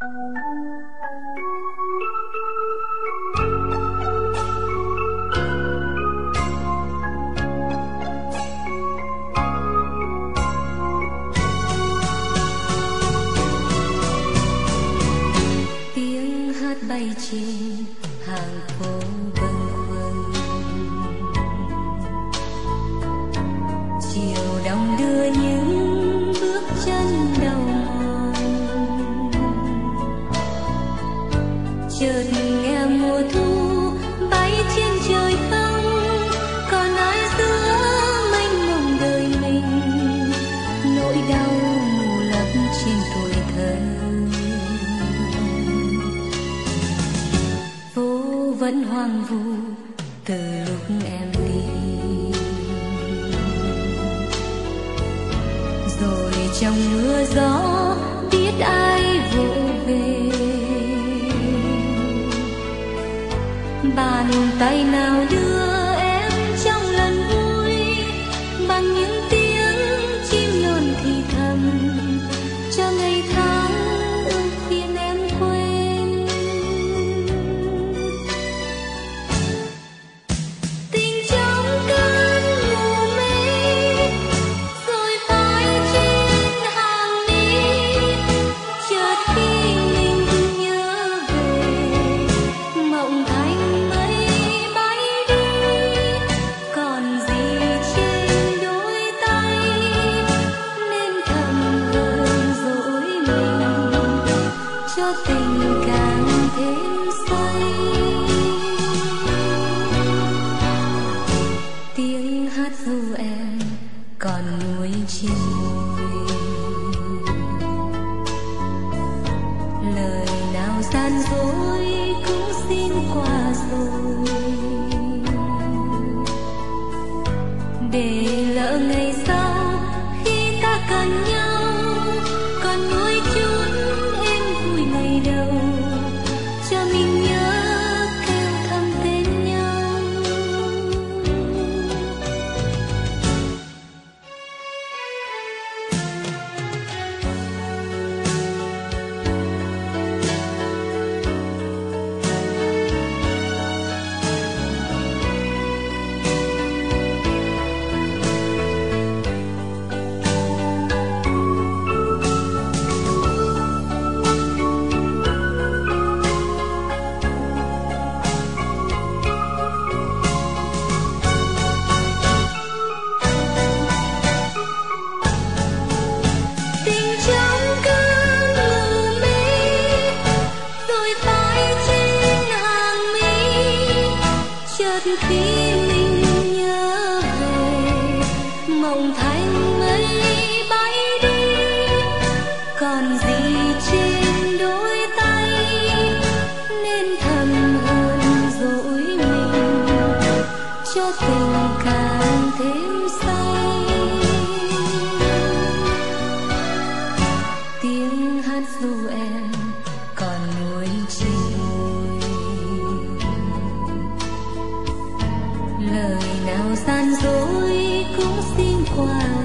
Tiếng hát bay trên hàng phố vẫn hoang vu từ lúc em đi. Rồi trong mưa gió biết ai vỗ về. Bàn tay nào đưa tàn rồi cũng xin qua rồi. Để lỡ ngày sau khi ta cần nhau còn gì 花